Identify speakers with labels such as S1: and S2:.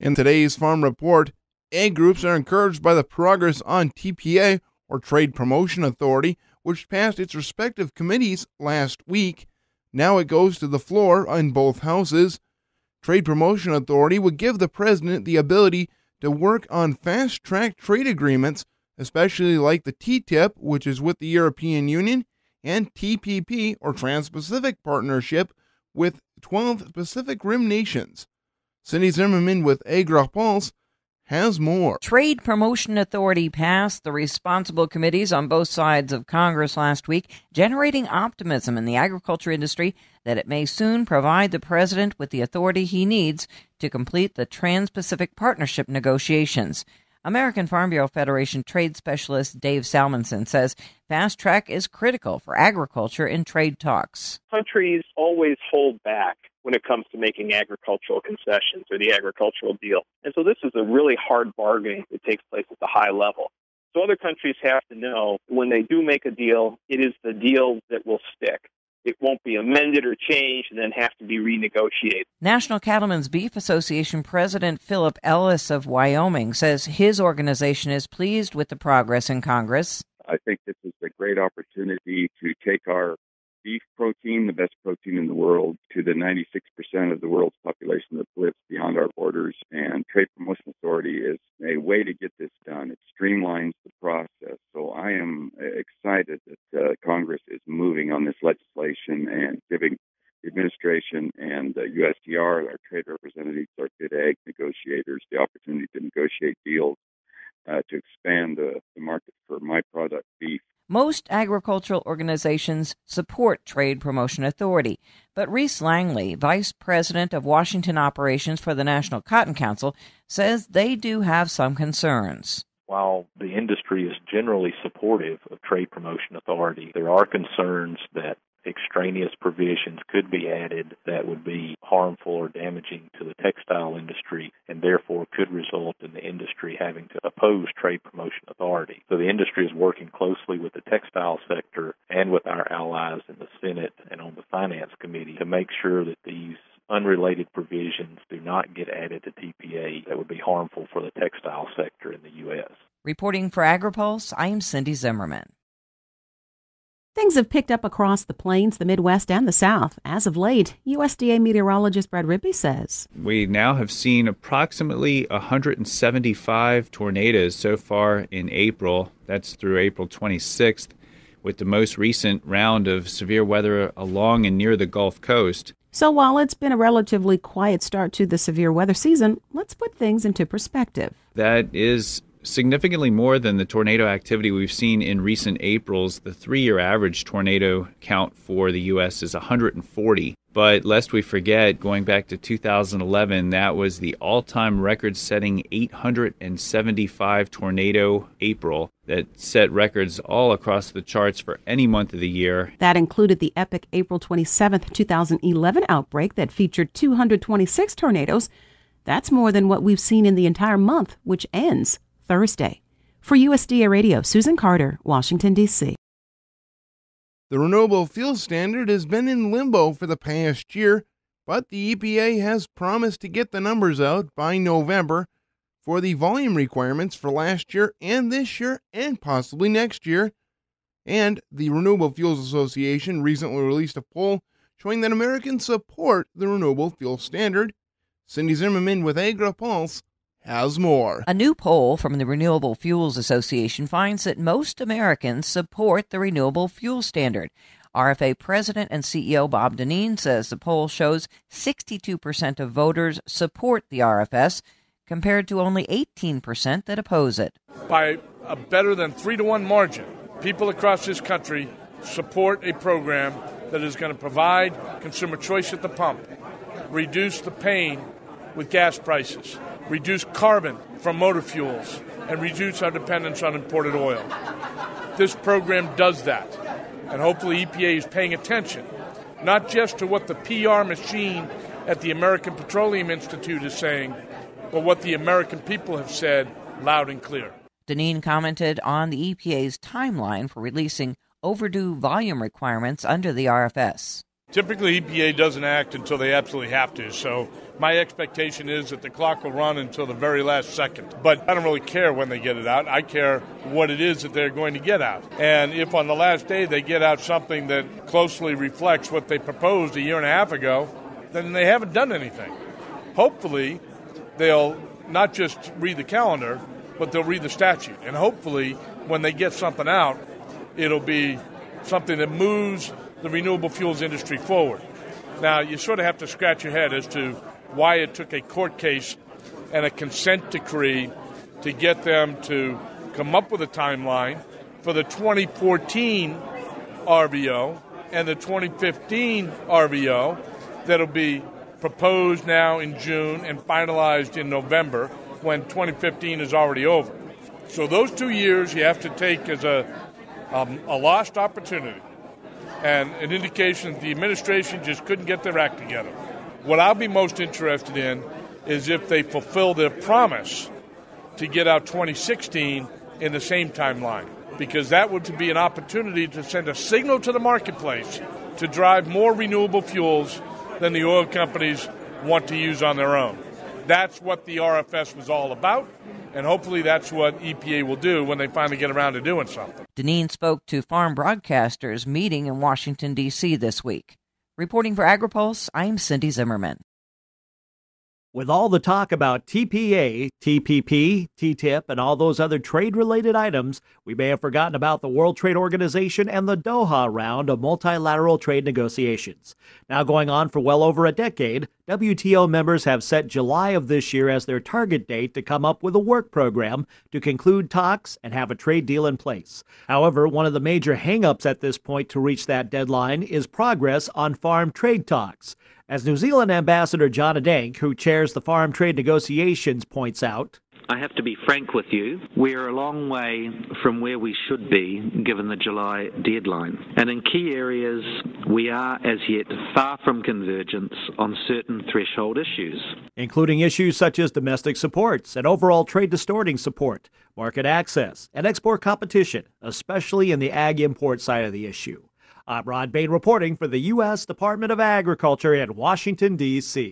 S1: In today's Farm Report, ag groups are encouraged by the progress on TPA, or Trade Promotion Authority, which passed its respective committees last week. Now it goes to the floor in both houses. Trade Promotion Authority would give the president the ability to work on fast track trade agreements, especially like the TTIP, which is with the European Union, and TPP, or Trans Pacific Partnership, with 12 Pacific Rim nations. Cindy Zimmerman with AgriPulse has more.
S2: Trade Promotion Authority passed the responsible committees on both sides of Congress last week, generating optimism in the agriculture industry that it may soon provide the president with the authority he needs to complete the Trans Pacific Partnership negotiations. American Farm Bureau Federation trade specialist Dave Salmonsen says fast track is critical for agriculture in trade talks.
S3: Countries always hold back when it comes to making agricultural concessions or the agricultural deal. And so this is a really hard bargaining that takes place at the high level. So other countries have to know when they do make a deal, it is the deal that will stick. It won't be amended or changed and then have to be renegotiated.
S2: National Cattlemen's Beef Association President Philip Ellis of Wyoming says his organization is pleased with the progress in Congress.
S4: I think this is a great opportunity to take our beef protein, the best protein in the world, to the 96% of the world's population that lives beyond our borders. And Trade Promotion Authority is a way to get this done. It streamlines the process. So I am excited that uh, Congress is moving on this legislation and giving the administration and uh, USTR, our trade representatives, our good ag negotiators, the opportunity to negotiate deals uh, to expand the, the market for my product, beef,
S2: most agricultural organizations support Trade Promotion Authority, but Reece Langley, Vice President of Washington Operations for the National Cotton Council, says they do have some concerns.
S5: While the industry is generally supportive of Trade Promotion Authority, there are concerns that extraneous provisions could be added that would be harmful or damaging to the textile industry and therefore could result in the industry having to oppose trade promotion authority. So the industry is working closely with the textile sector and with our allies in the Senate and on the Finance Committee to make sure that these unrelated provisions do not get added to TPA that would be harmful for the textile sector in the U.S.
S2: Reporting for AgriPulse, I am Cindy Zimmerman.
S6: Things have picked up across the plains, the Midwest, and the South. As of late, USDA meteorologist Brad Rippey says.
S7: We now have seen approximately 175 tornadoes so far in April. That's through April 26th, with the most recent round of severe weather along and near the Gulf Coast.
S6: So while it's been a relatively quiet start to the severe weather season, let's put things into perspective.
S7: That is significantly more than the tornado activity we've seen in recent Aprils. The three year average tornado count for the U.S. is 140. But lest we forget, going back to 2011, that was the all time record setting 875 tornado April that set records all across the charts for any month of the year.
S6: That included the epic April 27, 2011 outbreak that featured 226 tornadoes. That's more than what we've seen in the entire month, which ends Thursday. For USDA Radio, Susan Carter, Washington, D.C.
S1: The renewable fuel standard has been in limbo for the past year, but the EPA has promised to get the numbers out by November for the volume requirements for last year and this year and possibly next year. And the Renewable Fuels Association recently released a poll showing that Americans support the renewable fuel standard. Cindy Zimmerman with AgriPulse has more.
S2: A new poll from the Renewable Fuels Association finds that most Americans support the renewable fuel standard. RFA President and CEO Bob Dinneen says the poll shows 62% of voters support the RFS compared to only 18% that oppose it.
S8: By a better than 3 to 1 margin, people across this country support a program that is going to provide consumer choice at the pump, reduce the pain with gas prices, reduce carbon from motor fuels, and reduce our dependence on imported oil. This program does that, and hopefully EPA is paying attention, not just to what the PR machine at the American Petroleum Institute is saying, but what the American people have said loud and clear.
S2: Dinneen commented on the EPA's timeline for releasing overdue volume requirements under the RFS.
S8: Typically, EPA doesn't act until they absolutely have to. So my expectation is that the clock will run until the very last second. But I don't really care when they get it out. I care what it is that they're going to get out. And if on the last day they get out something that closely reflects what they proposed a year and a half ago, then they haven't done anything. Hopefully, they'll not just read the calendar, but they'll read the statute. And hopefully, when they get something out, it'll be something that moves the renewable fuels industry forward. Now, you sort of have to scratch your head as to why it took a court case and a consent decree to get them to come up with a timeline for the 2014 RVO and the 2015 RVO that'll be proposed now in June and finalized in November when 2015 is already over. So those two years you have to take as a, um, a lost opportunity and an indication that the administration just couldn't get their act together. What I'll be most interested in is if they fulfill their promise to get out 2016 in the same timeline, because that would be an opportunity to send a signal to the marketplace to drive more renewable fuels than the oil companies want to use on their own. That's what the RFS was all about, and hopefully that's what EPA will do when they finally get around to doing something.
S2: Dinneen spoke to farm broadcasters meeting in Washington, D.C. this week. Reporting for AgriPulse, I'm Cindy Zimmerman.
S9: With all the talk about TPA, TPP, TTIP, and all those other trade related items, we may have forgotten about the World Trade Organization and the Doha round of multilateral trade negotiations. Now going on for well over a decade, WTO members have set July of this year as their target date to come up with a work program to conclude talks and have a trade deal in place. However, one of the major hangups at this point to reach that deadline is progress on farm trade talks. As New Zealand Ambassador John Adank, who chairs the farm trade negotiations, points out,
S10: I have to be frank with you. We're a long way from where we should be given the July deadline. And in key areas, we are as yet far from convergence on certain threshold issues,
S9: including issues such as domestic supports and overall trade distorting support, market access, and export competition, especially in the ag import side of the issue. I'm Rod Bain reporting for the U.S. Department of Agriculture in Washington, D.C.